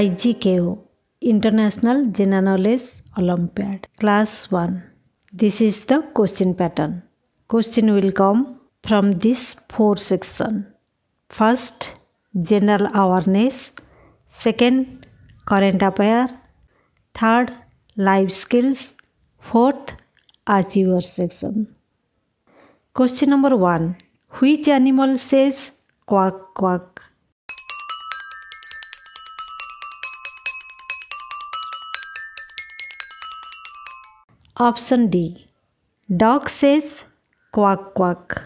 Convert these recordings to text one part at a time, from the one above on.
IGKO International General Knowledge Olympiad Class 1 This is the question pattern. Question will come from this four section. First general awareness, second current affair, third life skills, fourth achiever section. Question number 1 Which animal says quack quack? Option D. Dog says quack quack.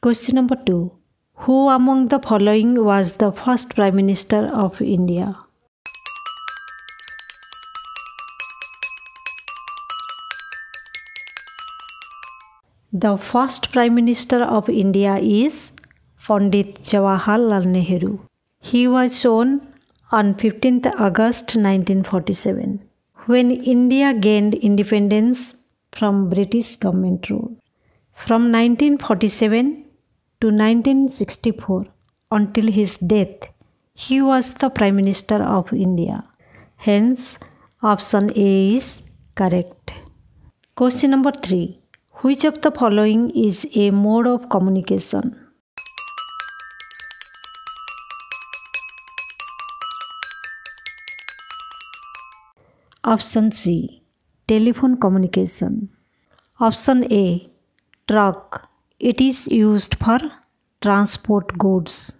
Question number 2. Who among the following was the first Prime Minister of India? The first Prime Minister of India is Pandit Jawaharlal Nehru. He was shown on 15th August 1947 when India gained independence from British government rule. From 1947 to 1964 until his death, he was the Prime Minister of India. Hence, option A is correct. Question number 3. Which of the following is a mode of communication? Option C. Telephone communication. Option A. Truck. It is used for transport goods.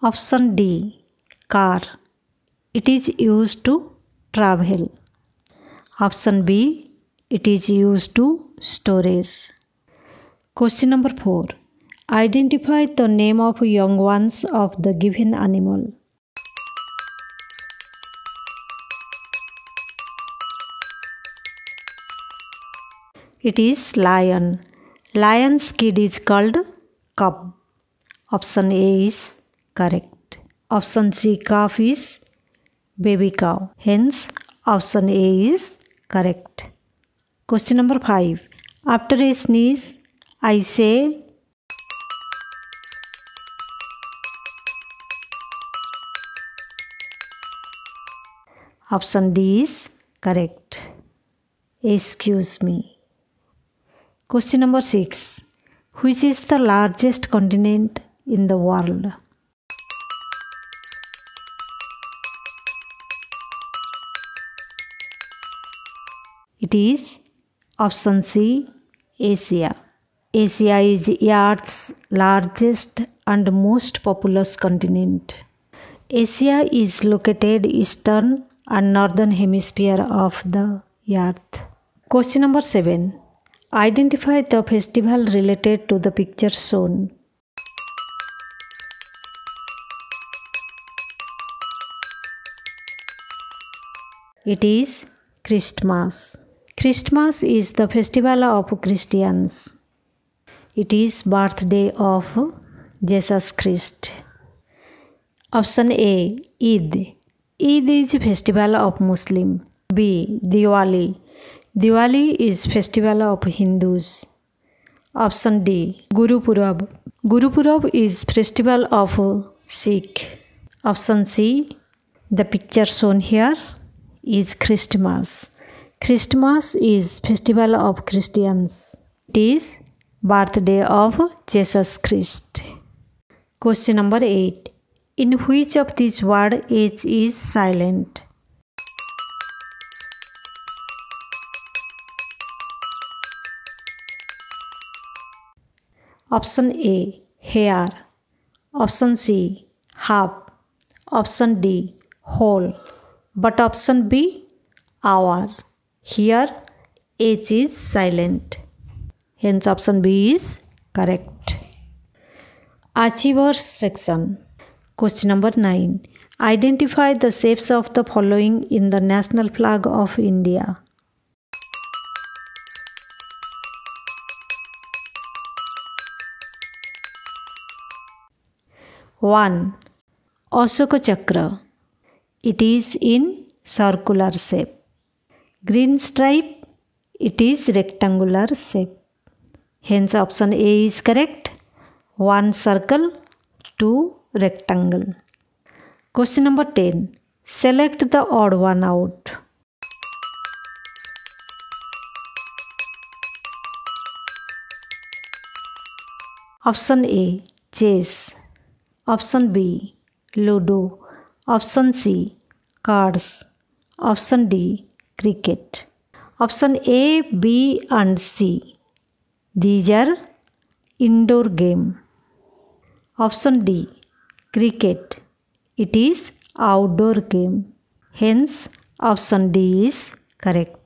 Option D. Car. It is used to travel. Option B. It is used to storage. Question number 4. Identify the name of young ones of the given animal. It is lion. Lion's kid is called cub. Option A is correct. Option C calf is baby cow. Hence option A is correct. Question number 5. After a sneeze, I say Option D is correct. Excuse me. Question number 6. Which is the largest continent in the world? It is option C Asia. Asia is the Earth's largest and most populous continent. Asia is located eastern and northern hemisphere of the earth. Question number 7. Identify the festival related to the picture shown. It is Christmas. Christmas is the festival of Christians. It is birthday of Jesus Christ. Option A Eid. Eid is festival of Muslim. B Diwali. Diwali is festival of Hindus. Option D Guru Purab. Guru Purab is festival of Sikh. Option C the picture shown here is Christmas. Christmas is festival of Christians. It is birthday of Jesus Christ. Question number 8. In which of these word H is silent? Option A hair. Option C half. Option D whole. But option B hour. Here H is silent. Hence option B is correct. Achievers section. Question number 9. Identify the shapes of the following in the national flag of India. One Ashoka Chakra. It is in circular shape. Green stripe. It is rectangular shape. Hence option A is correct. One circle, two rectangle. Question number 10. Select the odd one out. Option A chess. Option B ludo. Option C cards. Option D cricket. Option A, B and C. These are indoor game. Option D cricket. It is outdoor game. Hence option D is correct.